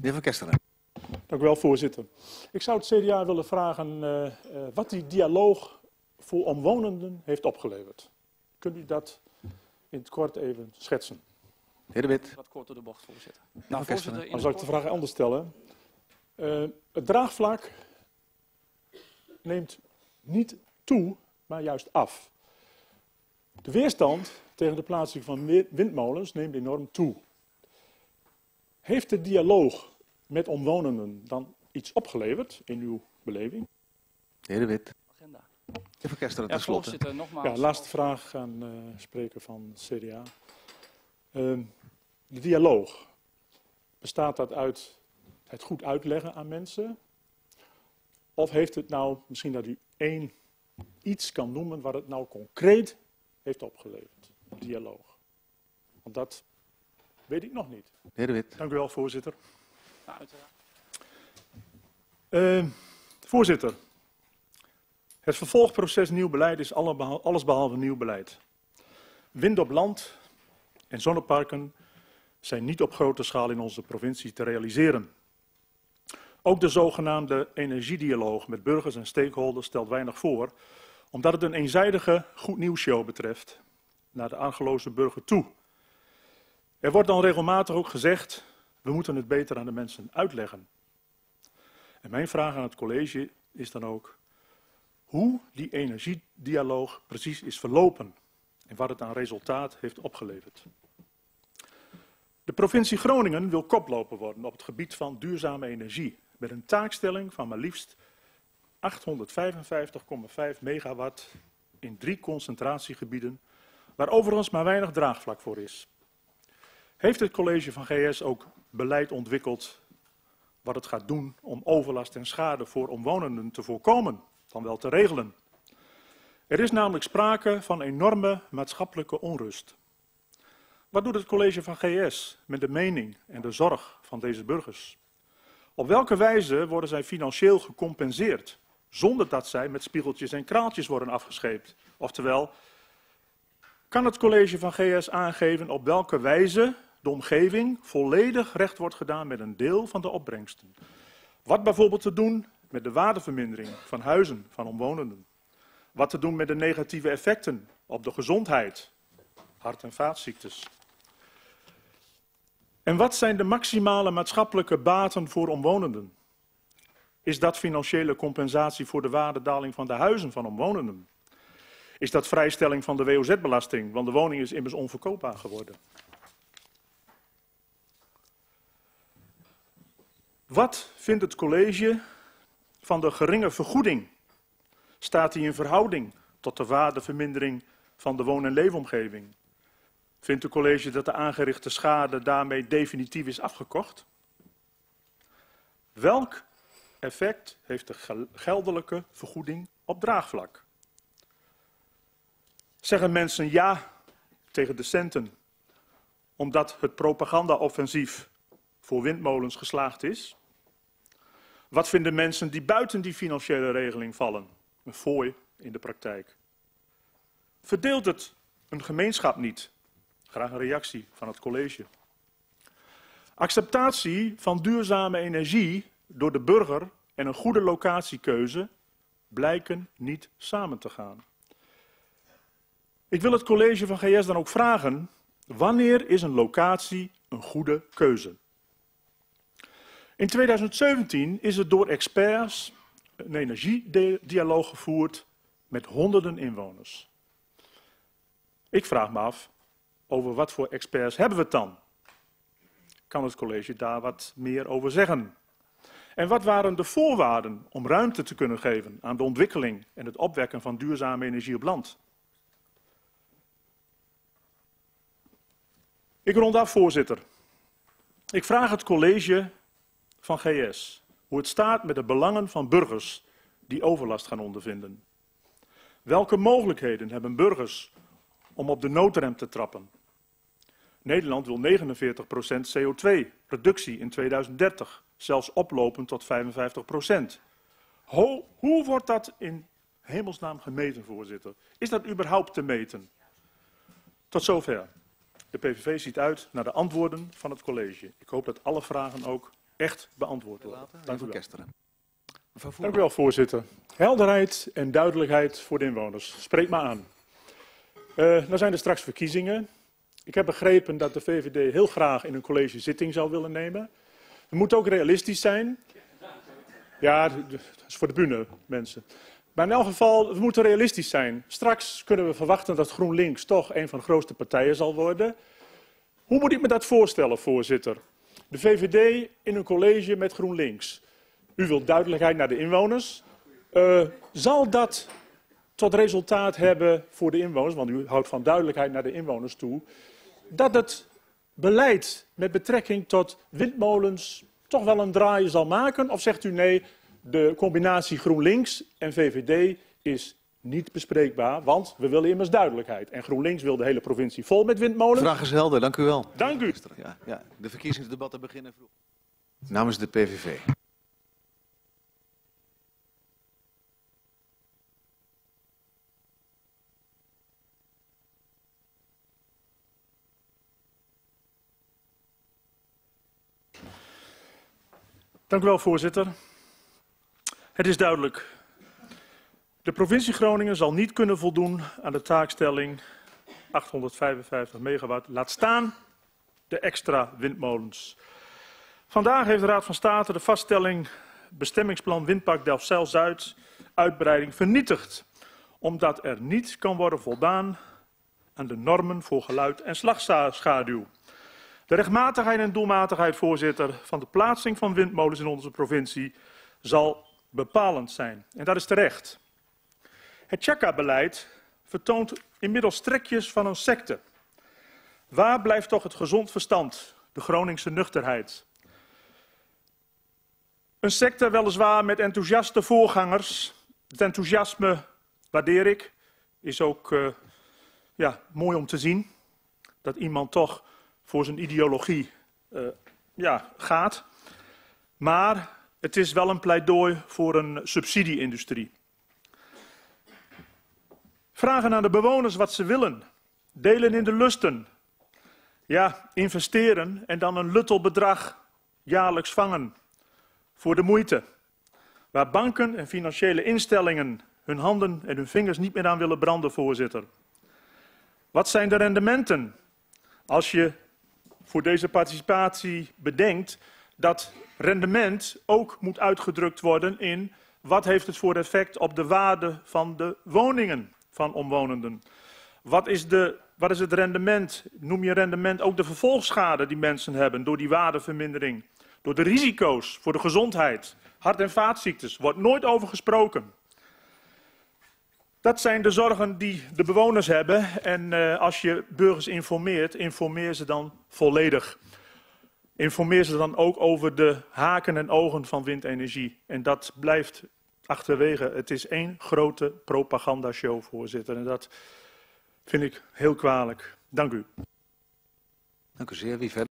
heer Van Kesteren. Dank u wel, voorzitter. Ik zou het CDA willen vragen uh, uh, wat die dialoog voor omwonenden heeft opgeleverd. Kunt u dat in het kort even schetsen? Heer De Wit. Wat kort door de bocht, voorzitter. Nou, voorzitter dan zal ik de vraag anders stellen. Uh, het draagvlak neemt niet toe, maar juist af. De weerstand tegen de plaatsing van windmolens neemt enorm toe. Heeft de dialoog met omwonenden dan iets opgeleverd in uw beleving? De heer De Wit. Agenda. Even Kesteren ja, tenslotte. Nogmaals, ja, laatste vraag aan uh, spreker van CDA. Uh, ehm, de dialoog, bestaat dat uit het goed uitleggen aan mensen? Of heeft het nou, misschien dat u één iets kan noemen wat het nou concreet heeft opgeleverd, dialoog? Want dat weet ik nog niet. Heer De Wit. Dank u wel, voorzitter. Uh, voorzitter, het vervolgproces nieuw beleid is alles behalve nieuw beleid. Wind op land en zonneparken zijn niet op grote schaal in onze provincie te realiseren. Ook de zogenaamde energiedialoog met burgers en stakeholders stelt weinig voor, omdat het een eenzijdige goed nieuwsshow betreft naar de aangelozen burger toe. Er wordt dan regelmatig ook gezegd, we moeten het beter aan de mensen uitleggen. En mijn vraag aan het college is dan ook hoe die energiedialoog precies is verlopen en wat het aan resultaat heeft opgeleverd. De provincie Groningen wil koploper worden op het gebied van duurzame energie, met een taakstelling van maar liefst 855,5 megawatt in drie concentratiegebieden, waar overigens maar weinig draagvlak voor is. Heeft het college van GS ook beleid ontwikkeld wat het gaat doen om overlast en schade voor omwonenden te voorkomen, dan wel te regelen? Er is namelijk sprake van enorme maatschappelijke onrust. Wat doet het college van GS met de mening en de zorg van deze burgers? Op welke wijze worden zij financieel gecompenseerd, zonder dat zij met spiegeltjes en kraaltjes worden afgescheept? Oftewel, kan het college van GS aangeven op welke wijze de omgeving volledig recht wordt gedaan met een deel van de opbrengsten? Wat bijvoorbeeld te doen met de waardevermindering van huizen van omwonenden? Wat te doen met de negatieve effecten op de gezondheid, hart- en vaatziektes? En wat zijn de maximale maatschappelijke baten voor omwonenden? Is dat financiële compensatie voor de waardedaling van de huizen van omwonenden? Is dat vrijstelling van de WOZ-belasting, want de woning is immers onverkoopbaar geworden? Wat vindt het college van de geringe vergoeding? Staat die in verhouding tot de waardevermindering van de woon- en leefomgeving? Vindt het college dat de aangerichte schade daarmee definitief is afgekocht? Welk effect heeft de geldelijke vergoeding op draagvlak? Zeggen mensen ja tegen de centen omdat het propagandaoffensief voor windmolens geslaagd is? Wat vinden mensen die buiten die financiële regeling vallen? Een fooi in de praktijk. Verdeelt het een gemeenschap niet Graag een reactie van het college. Acceptatie van duurzame energie door de burger en een goede locatiekeuze blijken niet samen te gaan. Ik wil het college van GS dan ook vragen: wanneer is een locatie een goede keuze? In 2017 is er door experts een energiedialoog gevoerd met honderden inwoners. Ik vraag me af, over wat voor experts hebben we het dan? Kan het college daar wat meer over zeggen? En wat waren de voorwaarden om ruimte te kunnen geven aan de ontwikkeling en het opwekken van duurzame energie op land? Ik rond af, voorzitter. Ik vraag het college van GS hoe het staat met de belangen van burgers die overlast gaan ondervinden. Welke mogelijkheden hebben burgers om op de noodrem te trappen? Nederland wil 49% CO2-reductie in 2030, zelfs oplopend tot 55%. Ho, hoe wordt dat in hemelsnaam gemeten, voorzitter? Is dat überhaupt te meten? Tot zover. De PVV ziet uit naar de antwoorden van het college. Ik hoop dat alle vragen ook echt beantwoord worden. Dank u wel. Dank u wel, voorzitter. Helderheid en duidelijkheid voor de inwoners. Spreek maar aan. Eh nou zijn er straks verkiezingen. Ik heb begrepen dat de VVD heel graag in een college zitting zou willen nemen. We moeten ook realistisch zijn. Ja, dat is voor de bühne, mensen. Maar in elk geval, we moeten realistisch zijn. Straks kunnen we verwachten dat GroenLinks toch een van de grootste partijen zal worden. Hoe moet ik me dat voorstellen, voorzitter? De VVD in een college met GroenLinks. U wilt duidelijkheid naar de inwoners. Eh, zal dat tot resultaat hebben voor de inwoners, want u houdt van duidelijkheid naar de inwoners toe, dat het beleid met betrekking tot windmolens toch wel een draai zal maken? Of zegt u nee, de combinatie GroenLinks en VVD is niet bespreekbaar, want we willen immers duidelijkheid. En GroenLinks wil de hele provincie vol met windmolens. vraag is helder, dank u wel. Dank u. Ja, ja, de verkiezingsdebatten beginnen vroeg. Namens de PVV. Dank u wel, voorzitter. Het is duidelijk. De provincie Groningen zal niet kunnen voldoen aan de taakstelling 855 megawatt. Laat staan de extra windmolens. Vandaag heeft de Raad van State de vaststelling bestemmingsplan Windpark Delfzijl-Zuid uitbreiding vernietigd. Omdat er niet kan worden voldaan aan de normen voor geluid en slagschaduw. De rechtmatigheid en doelmatigheid, voorzitter, van de plaatsing van windmolens in onze provincie zal bepalend zijn. En dat is terecht. Het Chaka-beleid vertoont inmiddels trekjes van een secte. Waar blijft toch het gezond verstand, de Groningse nuchterheid? Een secte weliswaar met enthousiaste voorgangers. Het enthousiasme waardeer ik. Is ook uh, ja, mooi om te zien dat iemand toch voor zijn ideologie uh, ja, gaat. Maar het is wel een pleidooi voor een subsidie-industrie. Vragen aan de bewoners wat ze willen. Delen in de lusten. Ja, investeren en dan een luttel bedrag jaarlijks vangen. Voor de moeite. Waar banken en financiële instellingen hun handen en hun vingers niet meer aan willen branden, voorzitter. Wat zijn de rendementen? Als je voor deze participatie bedenkt dat rendement ook moet uitgedrukt worden in wat heeft het voor effect op de waarde van de woningen van omwonenden. Wat is, de, wat is het rendement? Noem je rendement ook de vervolgschade die mensen hebben door die waardevermindering? Door de risico's voor de gezondheid, hart- en vaatziektes, wordt nooit over gesproken. Dat zijn de zorgen die de bewoners hebben. En uh, als je burgers informeert, informeer ze dan volledig. Informeer ze dan ook over de haken en ogen van windenergie. En dat blijft achterwege. Het is één grote propagandashow, voorzitter. En dat vind ik heel kwalijk. Dank u. Dank u zeer. Wie verder?